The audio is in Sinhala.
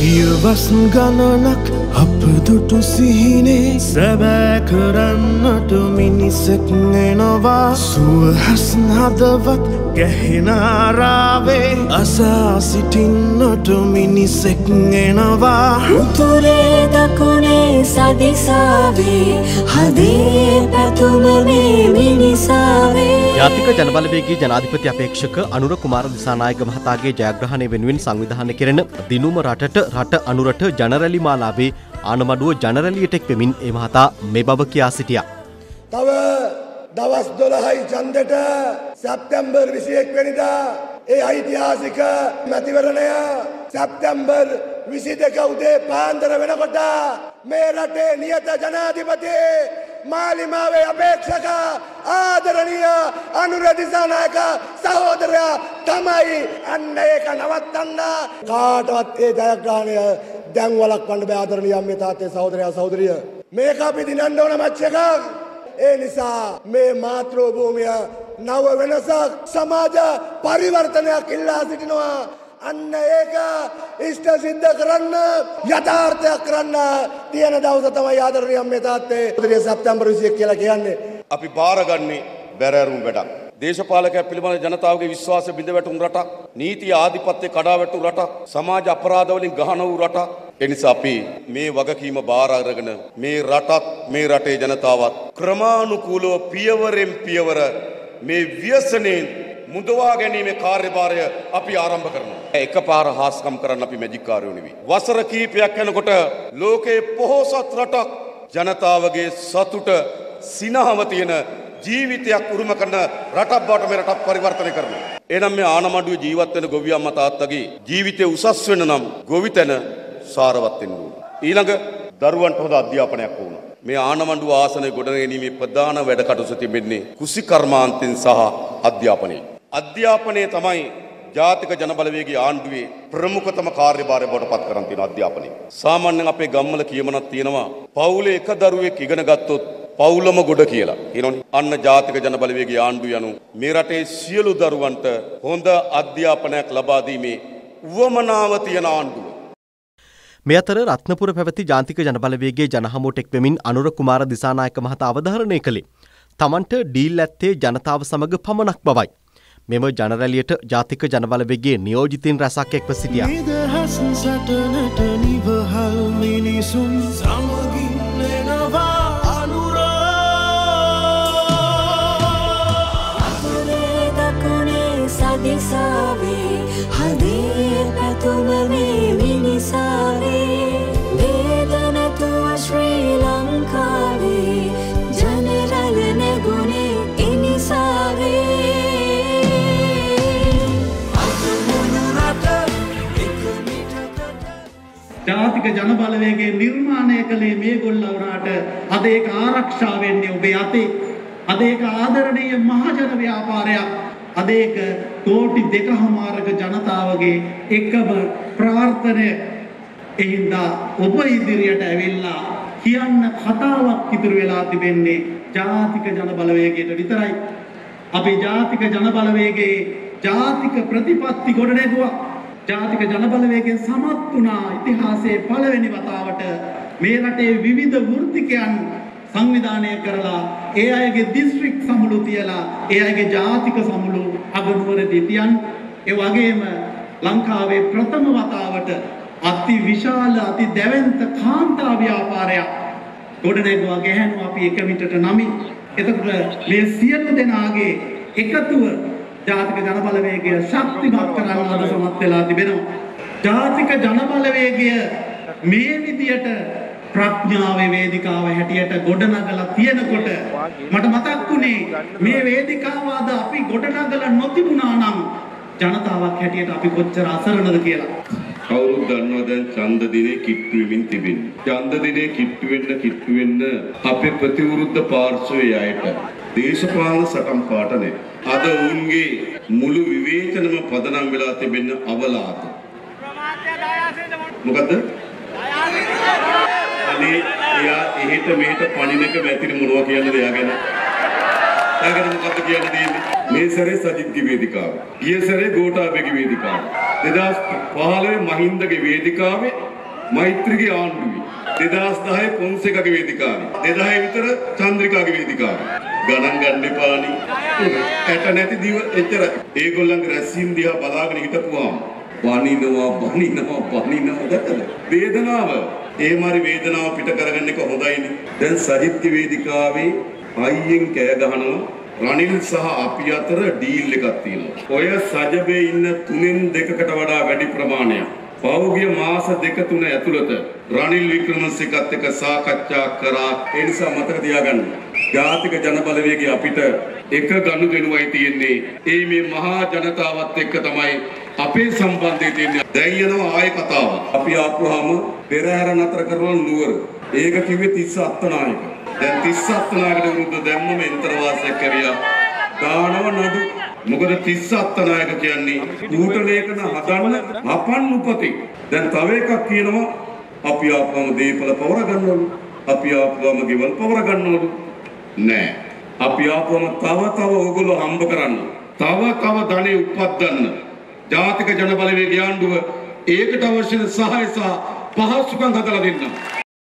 පියවස් ගණනක් අප දුටු සිහිනේ. සැබෑ කරන්නට මිනිසෙක් එනවා සුවහස් හදවත් ගැහෙනාරාවේ අසා සිටින්නට මිනිසෙක් එනවා උතුරේ දකුණේ සදිසාවේ. හදේ පැතුමනේ මිනිසාවේ ජාතික ජනබලවේගේ ජනාධිපති අපේක්ෂක අනුර කුමාර දිසානායක මහතාගේ ජයග්‍රහණය වෙනුවෙන් සංවිධානය කෙරෙන දිනුම රටට රට අනුරට ජනරැලි මාලාවේ ආනමඩුව ජනරැලියට එක් වෙමින් ඒ මහතා මේ බව කියා සිටියා. තව දවස් දොළහයි චන්දට සැප්තැම්බර් විසියෙක් වෙනිදා ඒ ඓතිහාසික මැතිවරණය සැප්තැම්බර් විසි දෙක උදේ පාන්දර වෙනකොට මේ රටේ නියත ජනාධිපති මාලිමාවේ අපේක්ෂක ආදරණීය අනුර දිසානායක සහෝදරයා තමයි අන්න ඒක නවත්තන්න. කාටවත් ඒ ජයග්‍රහණය දැන් වළක්වන්න බෑ ආදරණීය අම්මේ තාත්තේ සහෝදරයා සහෝදරිය. මේක අපි දිනන්න ඕන මැච් එකක්. ඒ නිසා මේ මාතෘ භූමිය නව වෙනසක් සමාජ පරිවර්තනයක් ඉල්ලා සිටිනවා. අන්න ඒක ඉෂ්ට සිද්ධ කරන්න යථාර්ථයක් කරන්න තියෙන දවස තමයි ආදරණීය අම්මේ තාත්තේ උදේ සැප්තැම්බර් 21 කියලා කියන්නේ අපි බාරගන්නේ බැරෑරුම් වැඩක්. දේශපාලකය පිළිබඳ ජනතාවගේ විශ්වාසය බිඳ වැටුම් රටක් නීතිය ආධිපත්‍ය කඩා වැටු රටක් සමාජ අපරාධවලින් ගහන වූ රටක් එනිසා අපි මේ වගකීම බාර අරගෙන මේ රටත් මේ රටේ ජනතාවත් ක්‍රමානුකූලව පියවරෙන් පියවර මේ ව්‍යසනයෙන් මුදවා ගැනීමේ කාර්යභාරය අපි ආරම්භ කරනවා. එක පාර හාස්කම් කරන්න අපි මැජික්කාරයෝ නෙවෙයි. වසර කීපයක් යනකොට ලෝකයේ පොහොසත් රටක් ජනතාවගේ සතුට සිනහව තියෙන ජීවිතයක් උරුම කරන රටක් බවට මේ රටක් පරිවර්තනය කරනවා. එනම් මේ ආනමඩුවේ ජීවත් වෙන ගොවි අම්මා තාත්තගේ ජීවිතය උසස් වෙන නම් ගොවිතැන සාරවත් වෙන්න ඕන. ඊළඟ දරුවන්ට හොඳ අධ්‍යාපනයක් ඕන. මේ ආනමඩුව ආසනය ගොඩනැගීමේ ප්‍රධාන වැඩ කටයුතු තිබෙන්නේ කුසි කර්මාන්තෙන් සහ අධ්‍යාපනයේ. අධ්‍යාපනය තමයි ජාතික ජනබලවේගේ ආණ්ඩුවේ ප්‍රමුඛතම කාර්යභාරය බවට පත් කරන් තියෙන අධ්‍යාපනය. සාමාන්‍යයෙන් අපේ ගම්වල කියමනක් තියෙනවා පවුලේ එක දරුවෙක් ඉගෙන ගත්තොත් පවුලම ගොඩ කියලා. කියනවනේ. අන්න ජාතික ජනබලවේගේ ආණ්ඩුව යනු මේ රටේ සියලු දරුවන්ට හොඳ අධ්‍යාපනයක් ලබා දීමේ උවමනාව තියෙන ආණ්ඩුව. මේ අතර රත්නපුර පැවති ජාතික ජනබලවේගේ ජනහමුවට එක්වෙමින් අනුර කුමාර දිසානායක මහතා අවධාරණය කළේ. තමන්ට ඩීල් ඇත්තේ ජනතාව සමග පමණක් බවයි. මෙම ජනරැලියට ජාතික ජනබලවේගේ නියෝජිතින් රැසක් එක්ව සිටියා. නිදහස් සටනට නිවහල් මිනිසුන් සමගින් එනවා අනුරා දකුණේ සදිසාවේ හදේ පැතුමනේ ජාතික ජනබලවේගේ නිර්මාණය කළේ මේගොල්ල වුණාට අද ඒක ආරක්ෂා වෙන්නේ ඔබේ අතේ. අද ඒක ආදරණීය මහජන ව්‍යාපාරයක්. අද ඒක කෝටි දෙකහමාරක ජනතාවගේ එකම ප්‍රාර්ථනය. එහින්දා ඔබ ඉදිරියට ඇවිල්ලා කියන්න කතාවක් ඉතුරු වෙලා තිබෙන්නේ ජාතික ජනබලවේගයට විතරයි. අපේ ජාතික ජනබලවේගේ ජාතික ප්‍රතිපත්ති ගොඩනැගුවා. ජාතික ජනබලවේගෙන් සමත් වුණා ඉතිහාසයේ පළවෙනි වතාවට මේ රටේ විවිධ වෘත්තිකයන් සංවිධානය කරලා ඒ අයගේ දිස්ත්‍රික් සමුළු තියලා ඒ අයගේ ජාතික සමුළු අගනුවරදී තියන් ඒ වගේම ලංකාවේ ප්‍රථම වතාවට අති විශාල අති දැවැන්ත කාන්තා ව්‍යාපාරයක් ගොඩනැගුවා ගැහැණු අපි එක මිටට නමි. එතකොට මේ සියලු දෙනාගේ එකතුව ජාතික ජනබලවේගය ශක්තිමත් කරන්න අද සමත් වෙලා තිබෙනවා. ජාතික ජනබලවේගය මේ විදියට ප්‍රඥාවේ වේදිකාව හැටියට ගොඩනගලා තියෙනකොට මට මතක් වුණේ මේ වේදිකාව අද අපි ගොඩනගලා නොතිබුණා නම් ජනතාවක් හැටියට අපි කොච්චර අසරණද කියලා. කවුරුත් දන්නවා දැන් ඡන්ද දිනේ කිට්ටු වෙමින් තිබෙන්නේ. ඡන්ද දිනේ කිට්ටු වෙන්න කිට්ටු වෙන්න අපේ ප්‍රතිවිරුද්ධ පාර්ශවයේ අයට දේශපාලන සටන් පාට නැහැ. අද ඔවුන්ගේ මුළු විවේචනම පදනම් වෙලා තිබෙන අවලාද. මොකද්ද? අනේ එයා එහෙට මෙහෙට පණින එක වැතිරි මොනවා කියන්නද එයා ගැන? එයා ගැන මොකද්ද කියන්න තියෙන්නේ? මේ සැරේ සජිත්ගේ වේදිකාව. ගිය සැරේ ගෝඨාභයගේ වේදිකාව. 2015 මහින්දගේ වේදිකාවේ මෛත්‍රිගේ ආණ්ඩුවේ 2010 පොන්සේකගේ වේදිකාවේ 2000 විතර චන්ද්‍රිකාගේ වේදිකාවේ ගණන් ගන්න එපානි. ඇට නැති දිව එච්චර ඒගොල්ලන්ගේ රැස්වීම දිහා බලාගෙන හිටපුවාම බනිනවා බනිනවා බනිනවා දැක්කද වේදනාව. ඒ මාරි වේදනාව පිට කරගන්න එක හොඳයිනේ. දැන් සාහිත්‍ය වේදිකාවේ අයියෙන් කෑ ගහනවා. රනිල් සහ අපි අතර ඩීල් එකක් තියෙනවා. ඔය සජබේ ඉන්න තුනෙන් දෙකකට වඩා වැඩි ප්‍රමාණයක්. පෞගිය මාස දෙක තුන ඇතුළත රනිල් වික්‍රමසිංහත් එක්ක සාකච්ඡා කරා. ඒ නිසා මතක තියාගන්න ජාතික ජනබලවේගය අපිට එක ගනුදෙනුවයි තියෙන්නේ. ඒ මේ මහා ජනතාවත් එක්ක තමයි අපේ සම්බන්ධය තියෙන්නේ. දැන් යනවා ආයේ කතාව. අපි ආපුවාම පෙරහැර නතර කරන නුවර. ඒක කිව්වේ තිස්ස අත්තනායක දැන් තිස්ස අත්තනායකට විරුද්ධ දැම්මම එන්තර වාසයක් කරියා. දානව නඩු මොකද තිස්ස අත්තනායක කියන්නේ ඌට ලේඛන හදන්න අපන් උපති. දැන් තව එකක් කියනවා අපි ආපුවම දීපල පවර ගන්නවලු. අපි ආපුවම ගෙවල් පවර ගන්නවලු. නෑ. අපි ආපුවම තව තව ඕගොල්ලෝ හම්බ කරන්න. තව තව ධනෙ උප්පද්දන්න ජාතික ජන බලවේග ආණ්ඩුව ඒකට අවශ්‍ය සහාය සහ පහසුකම් හදලා දෙන්න.